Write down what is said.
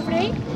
árvore.